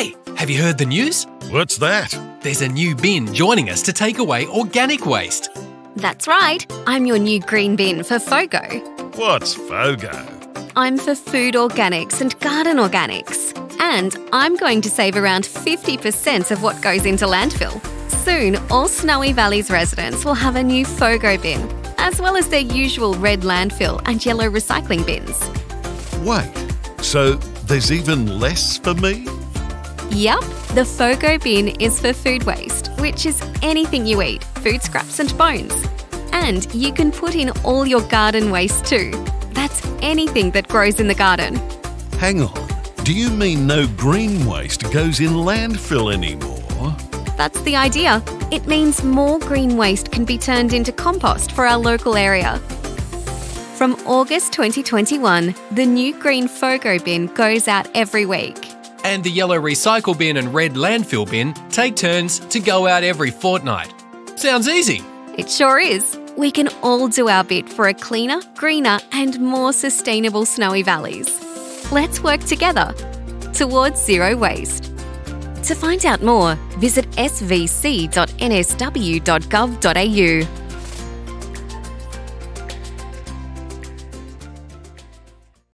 Hey, have you heard the news? What's that? There's a new bin joining us to take away organic waste. That's right. I'm your new green bin for FOGO. What's FOGO? I'm for food organics and garden organics. And I'm going to save around 50% of what goes into landfill. Soon, all Snowy Valley's residents will have a new FOGO bin, as well as their usual red landfill and yellow recycling bins. Wait, so there's even less for me? Yup, the FOGO bin is for food waste, which is anything you eat, food scraps and bones. And you can put in all your garden waste too. That's anything that grows in the garden. Hang on, do you mean no green waste goes in landfill anymore? That's the idea. It means more green waste can be turned into compost for our local area. From August 2021, the new green FOGO bin goes out every week. And the yellow recycle bin and red landfill bin take turns to go out every fortnight. Sounds easy. It sure is. We can all do our bit for a cleaner, greener, and more sustainable Snowy Valleys. Let's work together towards zero waste. To find out more, visit svc.nsw.gov.au.